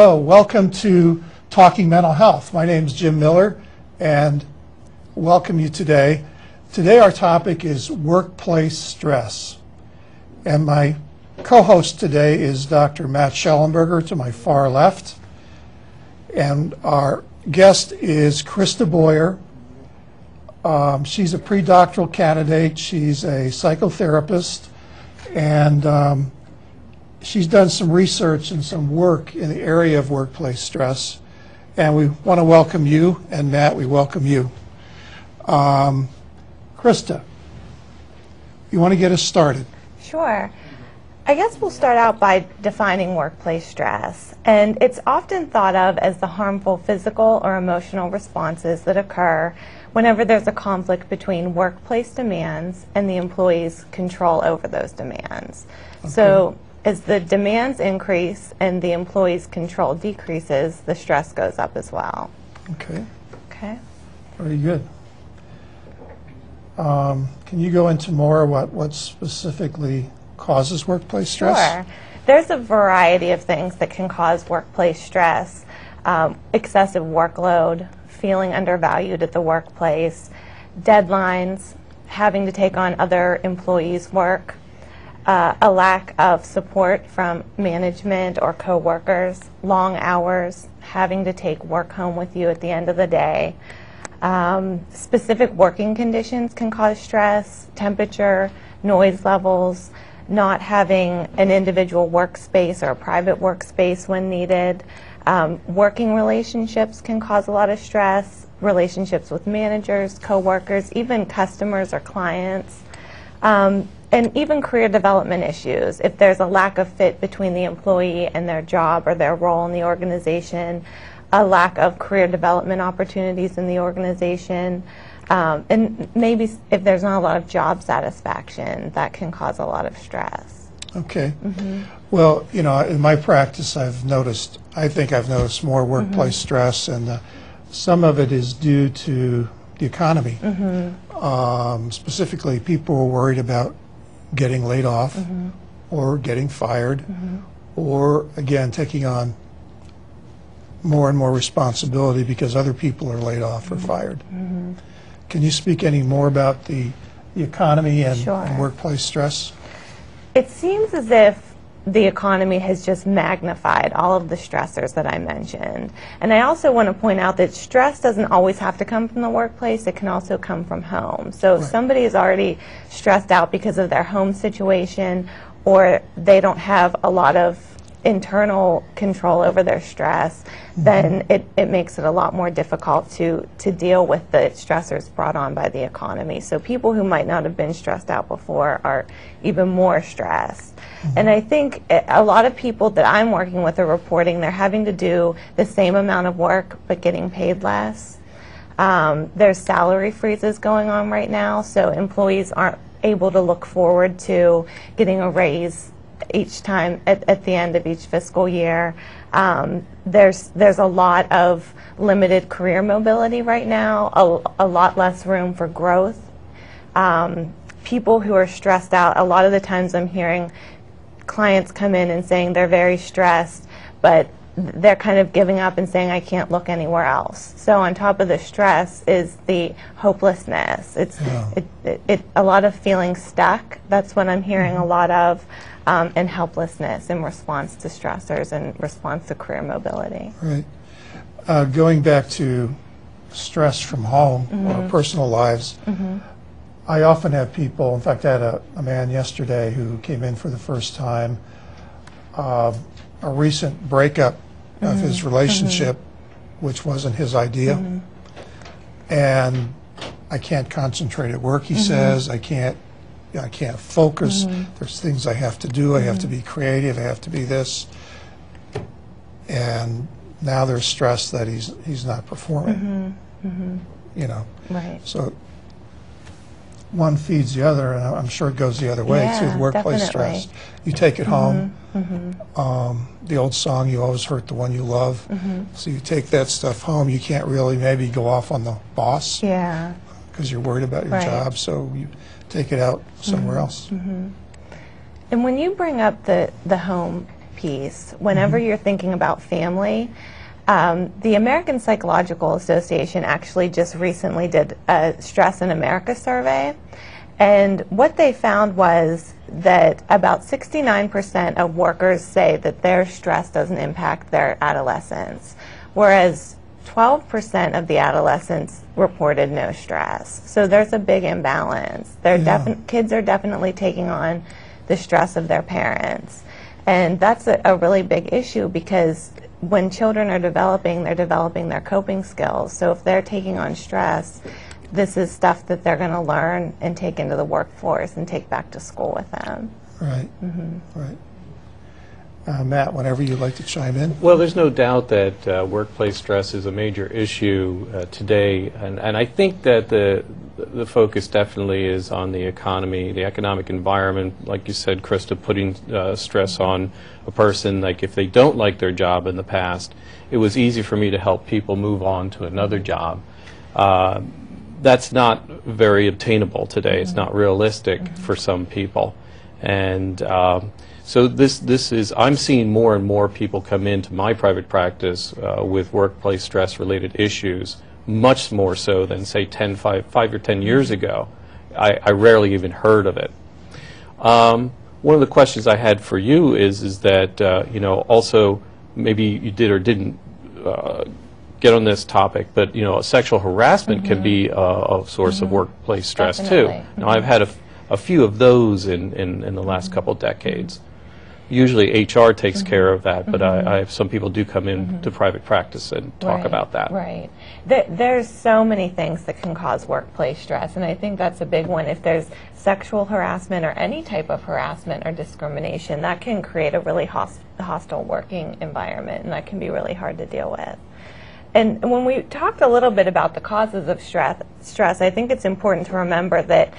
Hello, welcome to Talking Mental Health. My name is Jim Miller and welcome you today. Today our topic is workplace stress. And my co-host today is Dr. Matt Schellenberger to my far left. And our guest is Krista Boyer. Um, she's a pre-doctoral candidate. She's a psychotherapist and um, she's done some research and some work in the area of workplace stress. And we want to welcome you, and Matt, we welcome you. Um, Krista, you want to get us started? Sure. I guess we'll start out by defining workplace stress. And it's often thought of as the harmful physical or emotional responses that occur whenever there's a conflict between workplace demands and the employee's control over those demands. So as the demands increase and the employee's control decreases, the stress goes up as well. Okay, Okay? very good. Um, Can you go into more what, what specifically causes workplace stress? Sure. There's a variety of things that can cause workplace stress. Um, excessive workload, feeling undervalued at the workplace, deadlines, having to take on other employees' work, uh, a lack of support from management or coworkers, long hours, having to take work home with you at the end of the day. Um, specific working conditions can cause stress, temperature, noise levels, not having an individual workspace or a private workspace when needed. Um, working relationships can cause a lot of stress, relationships with managers, coworkers, even customers or clients. Um, and even career development issues. If there's a lack of fit between the employee and their job or their role in the organization, a lack of career development opportunities in the organization, um, and maybe if there's not a lot of job satisfaction, that can cause a lot of stress. Okay. Mm-hmm. Well, you know, in my practice, I've noticed, I think I've noticed more workplace Mm-hmm. stress, and uh, some of it is due to the economy. Mm-hmm. Um, Specifically, people are worried about getting laid off Mm-hmm. or getting fired, or, again, taking on more and more responsibility because other people are laid off Mm-hmm. or fired. Can you speak any more about the the economy and Sure. and workplace stress? It seems as if the economy has just magnified all of the stressors that I mentioned. And I also want to point out that stress doesn't always have to come from the workplace, it can also come from home. So if somebody is already stressed out because of their home situation or they don't have a lot of internal control over their stress, then it, it makes it a lot more difficult to, to deal with the stressors brought on by the economy. So people who might not have been stressed out before are even more stressed. And I think a a lot of people that I'm working with are reporting they're having to do the same amount of work but getting paid less. Um, there's salary freezes going on right now, so employees aren't able to look forward to getting a raise each time at, at the end of each fiscal year. Um, there's there's a lot of limited career mobility right now, a, a lot less room for growth. Um, people who are stressed out, a lot of the times I'm hearing clients come in and saying they're very stressed, but they're kind of giving up and saying, I can't look anywhere else. So on top of the stress is the hopelessness. It's Yeah. it, it, it, a lot of feeling stuck. That's what I'm hearing a lot of, um, and helplessness in response to stressors and response to career mobility. Right. Uh, Going back to stress from home or personal lives, I often have people, in fact, I had a, a man yesterday who came in for the first time, uh, a recent breakup of his relationship, which wasn't his idea. And I can't concentrate at work, he says, I can't, I can't focus, mm-hmm. there's things I have to do, I have to mm-hmm. be creative, I have to be this. And now there's stress that he's, he's not performing. Mm-hmm. You know, Right. so one feeds the other, and I'm sure it goes the other way too, the workplace definitely. stress. You take it home, um, the old song, you always hurt the one you love. So you take that stuff home, you can't really maybe go off on the boss Yeah. because you're worried about your Right. job, so you take it out somewhere else. Mm-hmm. Mm-hmm. And when you bring up the, the home piece, whenever mm-hmm. you're thinking about family, um, the American Psychological Association actually just recently did a Stress in America survey. And what they found was that about 69% of workers say that their stress doesn't impact their adolescents, whereas 12% of the adolescents reported no stress. So there's a big imbalance. They're Yeah. kids are definitely taking on the stress of their parents. And that's a, a really big issue because when children are developing, they're developing their coping skills. So if they're taking on stress, this is stuff that they're going to learn and take into the workforce and take back to school with them. Right, Mm-hmm. right. Uh, Matt, whenever you'd like to chime in. Well, there's no doubt that uh, workplace stress is a major issue uh, today, and, and I think that the the focus definitely is on the economy, the economic environment. Like you said, Krista, putting uh, stress on a person. Like if they don't like their job in the past, it was easy for me to help people move on to another job. Uh, that's not very obtainable today. It's not realistic for some people, and um, so this this is I'm seeing more and more people come into my private practice uh, with workplace stress related issues, much more so than say 10, 5, 5 or 10 years ago. I, I rarely even heard of it. Um, one of the questions I had for you is is that uh, you know also maybe you did or didn't uh, get on this topic, but you know sexual harassment can be a, a source of workplace stress Definitely. too. Now I've had a, f- a few of those in, in, in the last couple decades. Usually HR takes mm-hmm. care of that, but I, mm-hmm. I some people do come in mm-hmm. to private practice and talk Right, about that. Right. There, there's so many things that can cause workplace stress, and I think that's a big one. If there's sexual harassment or any type of harassment or discrimination, that can create a really host, hostile working environment, and that can be really hard to deal with. And when we talked a little bit about the causes of stress, stress, I think it's important to remember that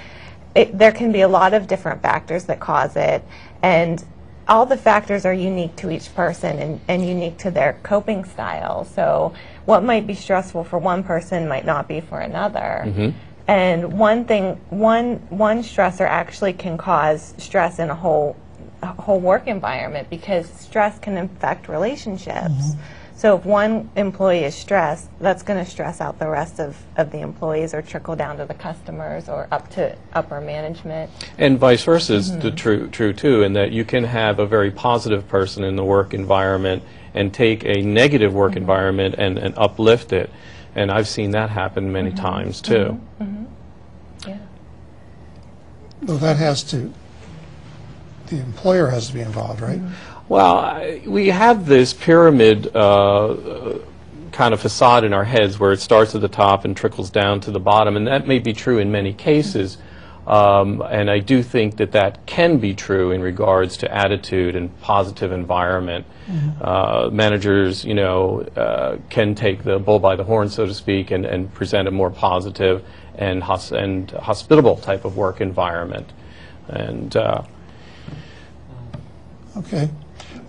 it, there can be a lot of different factors that cause it, and all the factors are unique to each person and, and unique to their coping style. So, what might be stressful for one person might not be for another. Mm-hmm. And one thing, one one stressor actually can cause stress in a whole a whole work environment because stress can affect relationships. Mm-hmm. So if one employee is stressed, that's going to stress out the rest of, of the employees or trickle down to the customers or up to upper management. And vice versa is Mm-hmm. the true, true too, in that you can have a very positive person in the work environment and take a negative work Mm-hmm. environment and, and uplift it. And I've seen that happen many Mm-hmm. times too. Yeah. Well, that has to, the employer has to be involved, right? Well, we have this pyramid uh, kind of facade in our heads where it starts at the top and trickles down to the bottom, and that may be true in many cases. Um, and I do think that that can be true in regards to attitude and positive environment. Uh, managers, you know, uh, can take the bull by the horn, so to speak, and, and present a more positive and, hos- and hospitable type of work environment. And uh, Okay.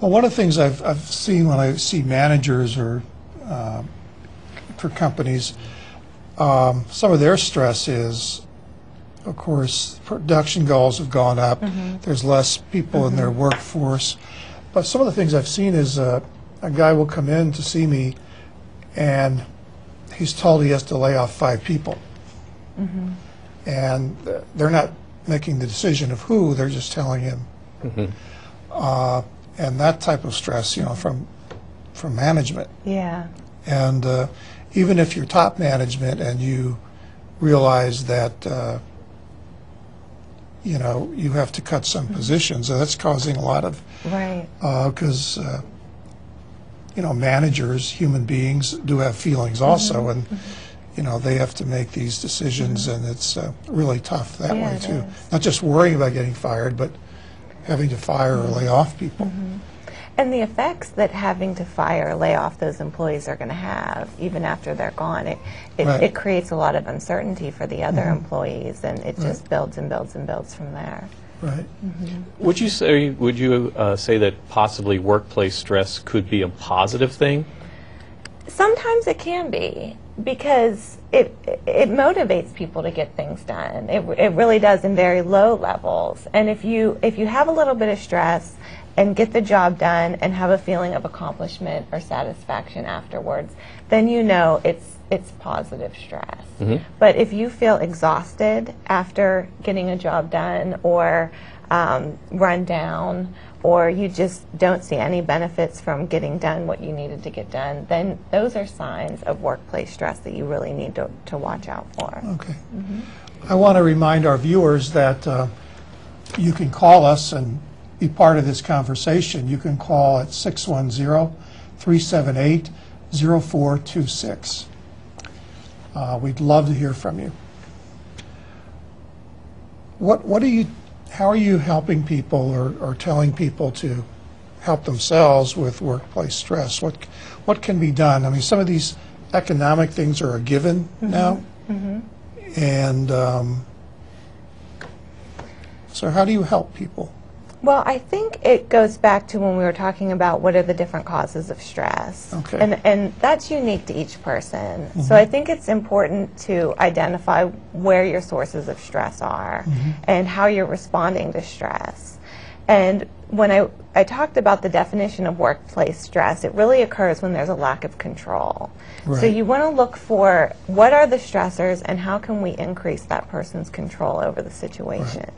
Well, one of the things I've, I've seen when I see managers or uh, for companies, um, some of their stress is, of course, production goals have gone up. There's less people in their workforce. But some of the things I've seen is uh, a guy will come in to see me and he's told he has to lay off five people. And uh, they're not making the decision of who, they're just telling him uh, and that type of stress, you know, from from management. Yeah. And uh, even if you're top management and you realize that, uh, you know, you have to cut some positions, uh, that's causing a lot of Right. because uh, you know managers, human beings, do have feelings also, and you know they have to make these decisions, and it's uh, really tough that Yeah, way too. is. Not just worrying about getting fired, but having to fire or lay off people. Mm-hmm. And the effects that having to fire or lay off those employees are going to have, even after they're gone, it, it, Right. it creates a lot of uncertainty for the other mm-hmm. employees, and it just builds and builds and builds from there. Right. Mm-hmm. Would you say would you uh, say that possibly workplace stress could be a positive thing? Sometimes it can be because it it motivates people to get things done. It, it really does in very low levels. And if you if you have a little bit of stress and get the job done and have a feeling of accomplishment or satisfaction afterwards, then you know it's it's positive stress. But if you feel exhausted after getting a job done or um, run down or you just don't see any benefits from getting done what you needed to get done, then those are signs of workplace stress that you really need to, to watch out for. Okay. I want to remind our viewers that uh, you can call us and be part of this conversation. You can call at 610-378-0426. Uh, We'd love to hear from you. What, what are you, how are you helping people or, or telling people to help themselves with workplace stress? What, what can be done? I mean, some of these economic things are a given now. And um, so, how do you help people? Well, I think it goes back to when we were talking about what are the different causes of stress. Okay. And, and that's unique to each person. So mm-hmm. I think it's important to identify where your sources of stress are mm-hmm. and how you're responding to stress. And when I, I talked about the definition of workplace stress, it really occurs when there's a lack of control. So you want to look for what are the stressors and how can we increase that person's control over the situation.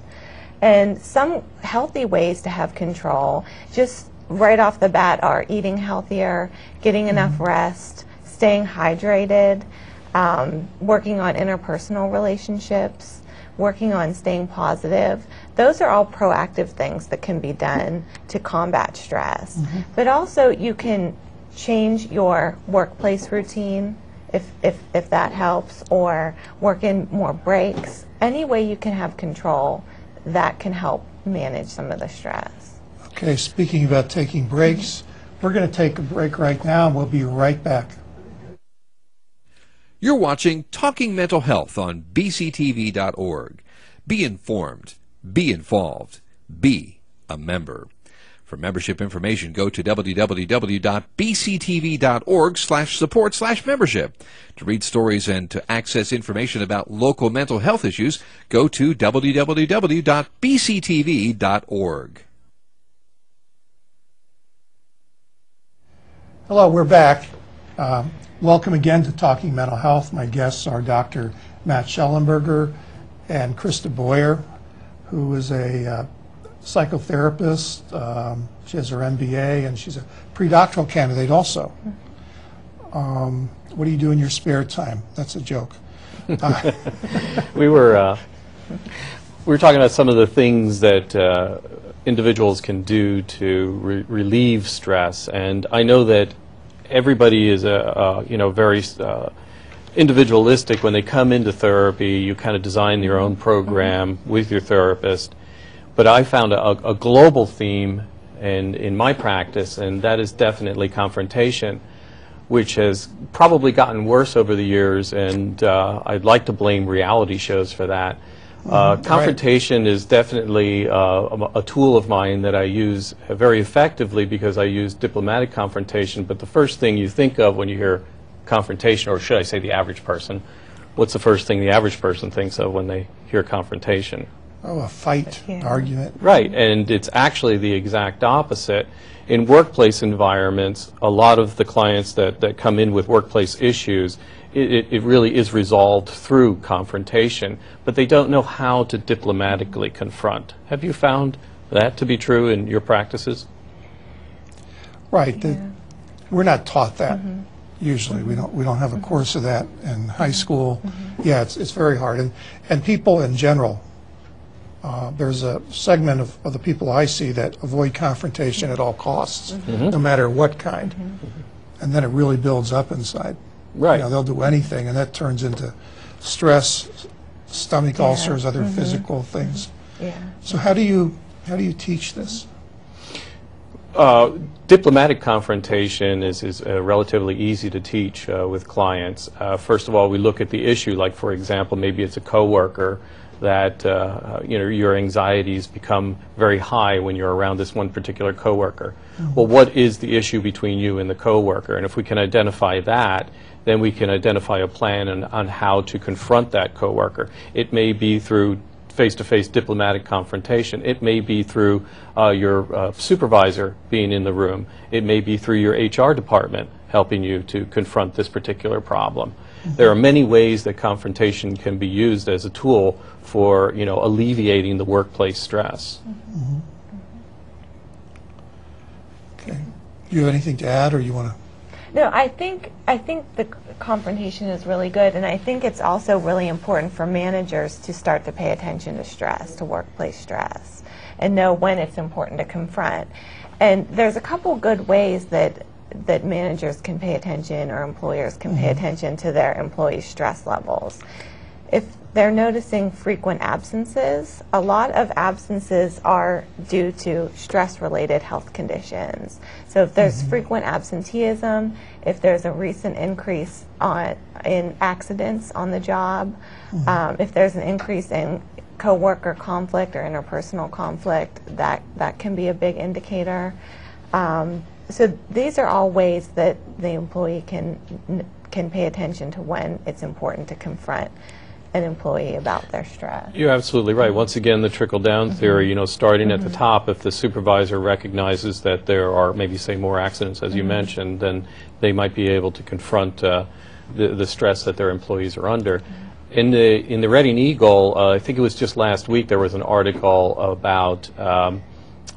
And some healthy ways to have control, just right off the bat, are eating healthier, getting enough rest, staying hydrated, um, working on interpersonal relationships, working on staying positive. Those are all proactive things that can be done to combat stress. But also, you can change your workplace routine if, if, if that helps, or work in more breaks. Any way you can have control that can help manage some of the stress. Okay, speaking about taking breaks, we're going to take a break right now, and we'll be right back. You're watching Talking Mental Health on bctv.org. Be informed, be involved, be a member. For membership information, go to www.bctv.org slash support slash membership. To read stories and to access information about local mental health issues, go to www.bctv.org. Hello, we're back. Um, Welcome again to Talking Mental Health. My guests are Dr. Matt Schellenberger and Krista Boyer, who is a uh, psychotherapist. Um, She has her MBA, and she's a pre-doctoral candidate also. Um, What do you do in your spare time? That's a joke. We were uh, we were talking about some of the things that uh, individuals can do to re- relieve stress, and I know that everybody is a, uh you know very uh, individualistic when they come into therapy. You kind of design your own program with your therapist, but I found a, a global theme in in my practice, and that is definitely confrontation which has probably gotten worse over the years, and uh, I'd like to blame reality shows for that. Uh, confrontation is definitely uh, a, a tool of mine that I use very effectively because I use diplomatic confrontation. But the first thing you think of when you hear confrontation, or should I say the average person, what's the first thing the average person thinks of when they hear confrontation? Oh, a fight, Yeah. argument. Right, and it's actually the exact opposite. In workplace environments, a lot of the clients that, that come in with workplace issues, it, it, it really is resolved through confrontation, but they don't know how to diplomatically confront. Have you found that to be true in your practices? Right. the- We're not taught that mm-hmm. usually. We don't, we don't have a mm-hmm. course of that in high mm-hmm. school. Yeah, it's, it's very hard. And, and people in general, uh, there's a segment of, of the people I see that avoid confrontation at all costs, no matter what kind. And then it really builds up inside. Right. You know, they'll do anything, and that turns into stress, stomach ulcers, other physical things. Yeah. So how do you, how do you teach this? Uh, diplomatic confrontation is, is uh, relatively easy to teach uh, with clients. Uh, first of all, we look at the issue, like for example, maybe it's a coworker that uh, you know your anxieties become very high when you're around this one particular coworker. Well, what is the issue between you and the coworker? And if we can identify that, then we can identify a plan on, on how to confront that coworker. It may be through face-to-face diplomatic confrontation. It may be through uh, your uh, supervisor being in the room. It may be through your HR department helping you to confront this particular problem. There are many ways that confrontation can be used as a tool for, you know, alleviating the workplace stress. Okay. Do you have anything to add, or you want to? No, I think I think the confrontation is really good, and I think it's also really important for managers to start to pay attention to stress, to workplace stress, and know when it's important to confront. And there's a couple good ways that that managers can pay attention or employers can pay attention to their employees' stress levels. If they're noticing frequent absences, a lot of absences are due to stress-related health conditions. So if there's frequent absenteeism, if there's a recent increase on, in accidents on the job, um, if there's an increase in coworker conflict or interpersonal conflict, that, that can be a big indicator. Um, so these are all ways that the employee can can pay attention to when it's important to confront an employee about their stress. You're absolutely right. Once again, the trickle-down theory, you know, starting at the top, if the supervisor recognizes that there are maybe, say, more accidents, as you mentioned, then they might be able to confront uh, the, the stress that their employees are under. In the, in the Reading Eagle, uh, I think it was just last week, there was an article about, um,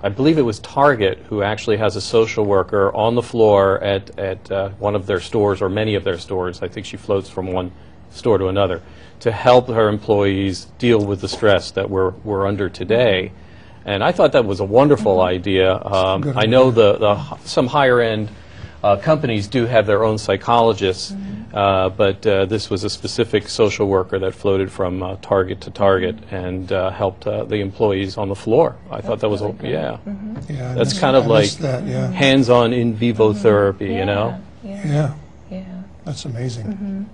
I believe it was Target, who actually has a social worker on the floor at, at uh, one of their stores, or many of their stores. I think she floats from one store to another, to help her employees deal with the stress that we're, we're under today. And I thought that was a wonderful idea. Um, I know the, the, some higher-end uh, companies do have their own psychologists, uh, but uh, this was a specific social worker that floated from uh, target to target and uh, helped uh, the employees on the floor. I thought that was, a, yeah, Yeah, that's missed- kind of I like that. Yeah, hands-on in vivo therapy, you know? Yeah. yeah, yeah. that's amazing.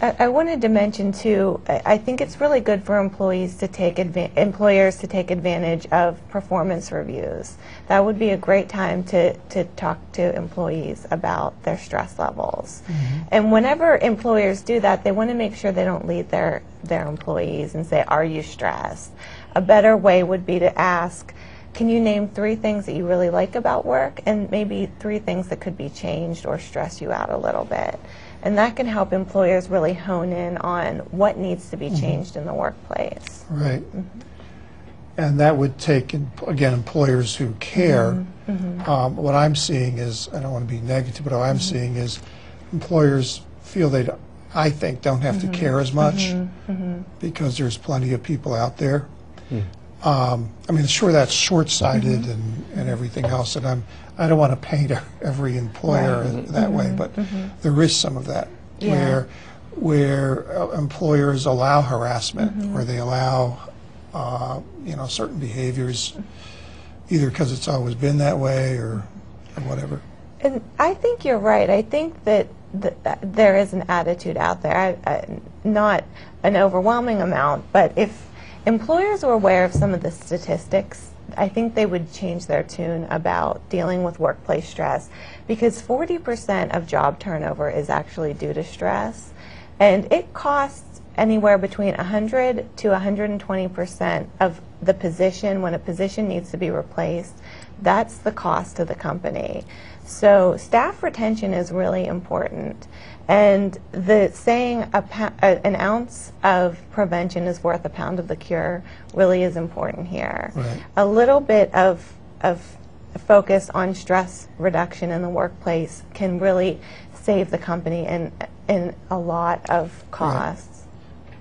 I, I wanted to mention too. I, I think it's really good for employees to take adva- employers to take advantage of performance reviews. That would be a great time to to talk to employees about their stress levels. Mm-hmm. And whenever employers do that, they want to make sure they don't lead their their employees and say, "Are you stressed?" A better way would be to ask. Can you name three things that you really like about work and maybe three things that could be changed or stress you out a little bit? And that can help employers really hone in on what needs to be mm-hmm. changed in the workplace. Right. Mm-hmm. And that would take, again, employers who care. Mm-hmm. Um, What I'm seeing is, I don't want to be negative, but what I'm seeing is employers feel they, I think, don't have to care as much because there's plenty of people out there. Hmm. Um, I mean, sure, that's short-sighted and, and everything else, and I'm, I don't want to paint every employer that way, but there is some of that Yeah. where, where uh, employers allow harassment, where they allow, uh, you know, certain behaviors, either because it's always been that way or, or whatever. And I think you're right. I think that, that there is an attitude out there, I, I, not an overwhelming amount, but if employers were aware of some of the statistics, I think they would change their tune about dealing with workplace stress because 40% of job turnover is actually due to stress. And it costs anywhere between 100 to 120 percent of the position when a position needs to be replaced. That's the cost to the company. So staff retention is really important. And the saying a pa- a- an ounce of prevention is worth a pound of the cure really is important here. Right. A little bit of of focus on stress reduction in the workplace can really save the company in in a lot of costs.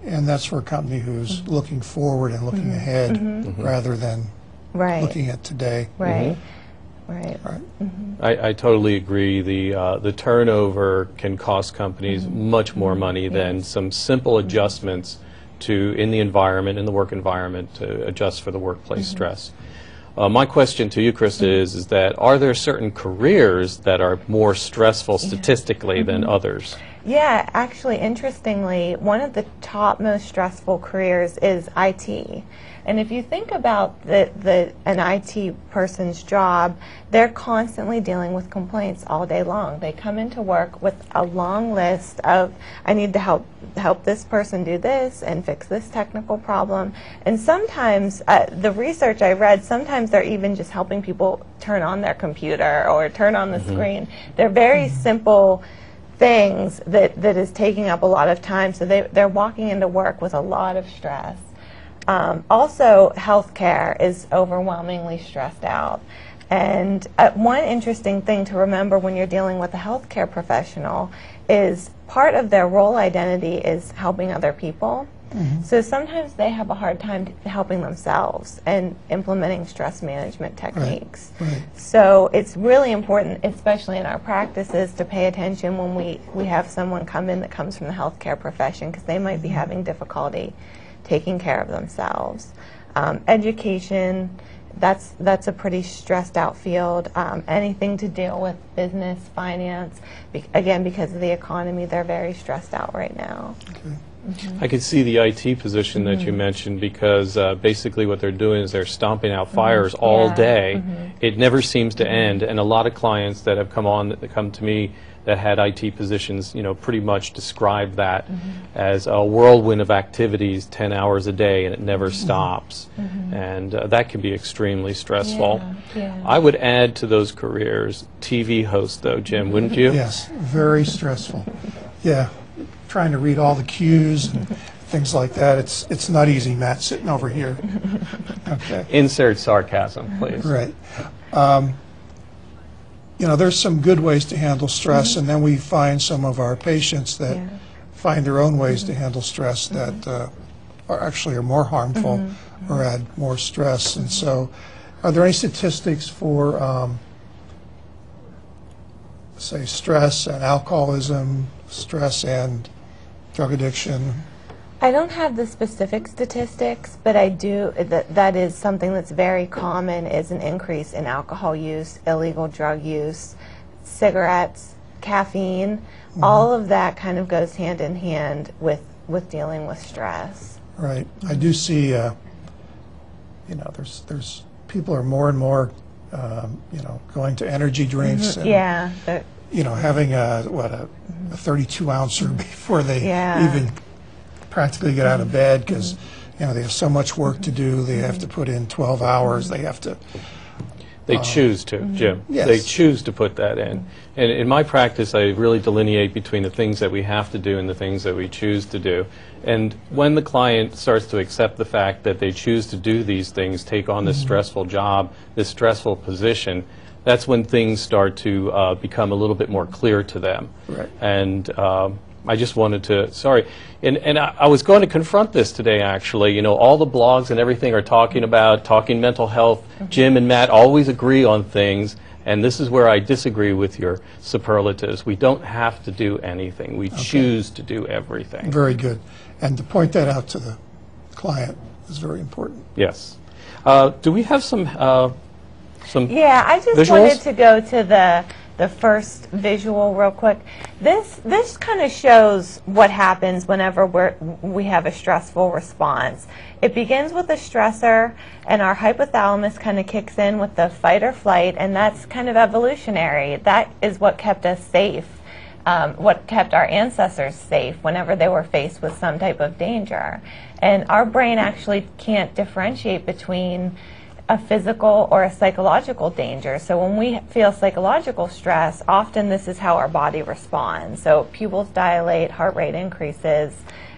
And that's for a company who's mm-hmm. looking forward and looking mm-hmm. ahead mm-hmm. rather than Right. looking at today. Right. Right. Right. Mm-hmm. I, I totally agree. The, uh, the turnover can cost companies mm-hmm. much more mm-hmm. money than some simple adjustments to, in the environment, in the work environment, to adjust for the workplace stress. Uh, my question to you, Krista, is, is that are there certain careers that are more stressful statistically than others? Yeah, actually, interestingly, one of the top most stressful careers is IT. And if you think about the, the, an IT person's job, they're constantly dealing with complaints all day long. They come into work with a long list of, I need to help help this person do this and fix this technical problem. And sometimes, uh, the research I read, sometimes they're even just helping people turn on their computer or turn on the screen. They're very simple things that, that is taking up a lot of time. So they, they're walking into work with a lot of stress. Um, also, healthcare is overwhelmingly stressed out. And uh, one interesting thing to remember when you're dealing with a healthcare professional is part of their role identity is helping other people. So sometimes they have a hard time helping themselves and implementing stress management techniques. right. So it's really important, especially in our practices, to pay attention when we, we have someone come in that comes from the healthcare profession because they might be having difficulty taking care of themselves. Um, education, that's, that's a pretty stressed out field. Um, anything to deal with business, finance, be, again, because of the economy, they're very stressed out right now. I could see the IT position that you mm-hmm. mentioned because uh, basically what they're doing is they're stomping out mm-hmm. fires all Yeah. day. Mm-hmm. It never seems to end, and a lot of clients that have come on that come to me that had IT positions, you know, pretty much describe that as a whirlwind of activities, 10 hours a day, and it never stops. And uh, that can be extremely stressful. Yeah, yeah. I would add to those careers TV host, though, Jim, wouldn't you? Yes, very stressful. Yeah, trying to read all the cues and things like that. It's, it's not easy, Matt, sitting over here. Okay. Insert sarcasm, please. Right. Um, You know, there's some good ways to handle stress, and then we find some of our patients that Yeah. find their own ways to handle stress that uh, are actually are more harmful or add more stress. And so, are there any statistics for, um, say, stress and alcoholism, stress and drug addiction? I don't have the specific statistics, but I do, that, that is something that's very common is an increase in alcohol use, illegal drug use, cigarettes, caffeine. All of that kind of goes hand in hand with, with dealing with stress. Right. I do see, uh, you know, there's, there's, people are more and more, um, you know, going to energy drinks and, Yeah, you know, having a, what, a 32 ouncer before they Yeah. even practically get out of bed because, you know, they have so much work to do. They have to put in 12 hours. They have to, They uh, choose to, Jim. Yes. They choose to put that in. And in my practice, I really delineate between the things that we have to do and the things that we choose to do. And when the client starts to accept the fact that they choose to do these things, take on this mm-hmm. stressful job, this stressful position, that's when things start to uh, become a little bit more clear to them. Right. And um, I just wanted to, sorry, and, and I, I was going to confront this today, actually. You know, all the blogs and everything are talking about, talking mental health. Jim and Matt always agree on things, and this is where I disagree with your superlatives. We don't have to do anything. We choose to do everything. very good. And to point that out to the client is very important. Yes. Uh, do we have some, uh, some Yeah, I just Visuals? wanted to go to the the first visual real quick. This this kind of shows what happens whenever we're, we have a stressful response. It begins with a stressor, and our hypothalamus kind of kicks in with the fight or flight, and that's kind of evolutionary. That is what kept us safe. Um, what kept our ancestors safe whenever they were faced with some type of danger. And our brain actually can't differentiate between a physical or a psychological danger. So when we feel psychological stress, often this is how our body responds. So pupils dilate, heart rate increases.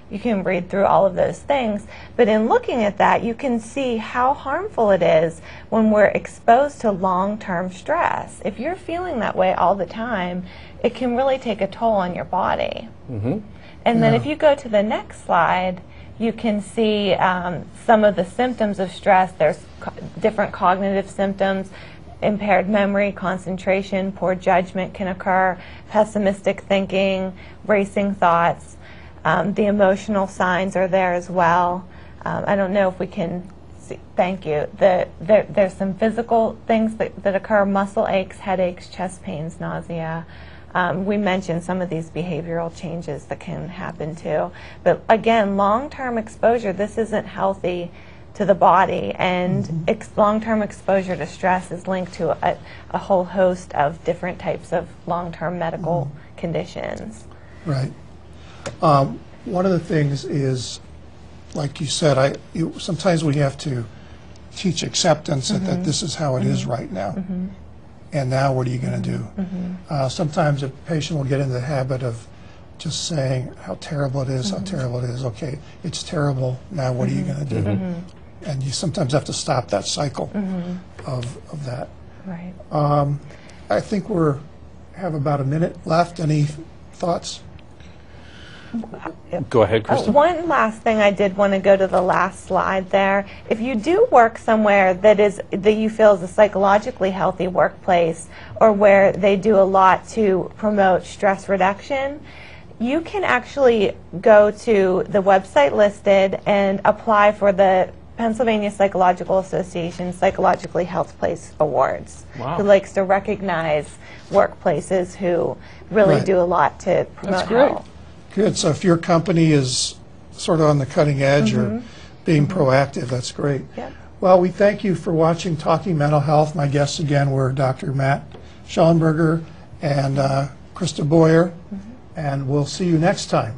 You can read through all of those things. But in looking at that, you can see how harmful it is when we're exposed to long term stress. If you're feeling that way all the time, it can really take a toll on your body. Mm-hmm. And then if you go to the next slide, you can see um, some of the symptoms of stress. There's co- different cognitive symptoms. Impaired memory, concentration, poor judgment can occur, pessimistic thinking, racing thoughts. Um, the emotional signs are there as well. Um, I don't know if we can see. Thank you. The, there, there's some physical things that, that occur muscle aches, headaches, chest pains, nausea. Um, we mentioned some of these behavioral changes that can happen too. But again, long-term exposure, this isn't healthy to the body, and mm-hmm. ex- long-term exposure to stress is linked to a, a whole host of different types of long-term medical mm-hmm. conditions. Right. Um, One of the things is, like you said, I, you, sometimes we have to teach acceptance that, that mm-hmm. this is how it is right now. And now what are you going to do? Mm-hmm. Uh, Sometimes a patient will get into the habit of just saying how terrible it is, how mm-hmm. terrible it is. Okay, it's terrible, now what are you mm-hmm. going to do? And you sometimes have to stop that cycle of, of that. Right. Um, I think we're, have about a minute left. Any thoughts? Go ahead, Uh, Krista. One last thing, I did want to go to the last slide there. If you do work somewhere that is, that you feel is a psychologically healthy workplace, or where they do a lot to promote stress reduction, you can actually go to the website listed and apply for the Pennsylvania Psychological Association Psychologically Health Place Awards. Wow. Who likes to recognize workplaces who really Right. do a lot to promote That's great. health. Good, so if your company is sort of on the cutting edge or mm-hmm. being mm-hmm. proactive, that's great. Yep. Well, we thank you for watching Talking Mental Health. My guests again were Dr. Matt Schellenberger and uh, Krista Boyer, mm-hmm. and we'll see you next time.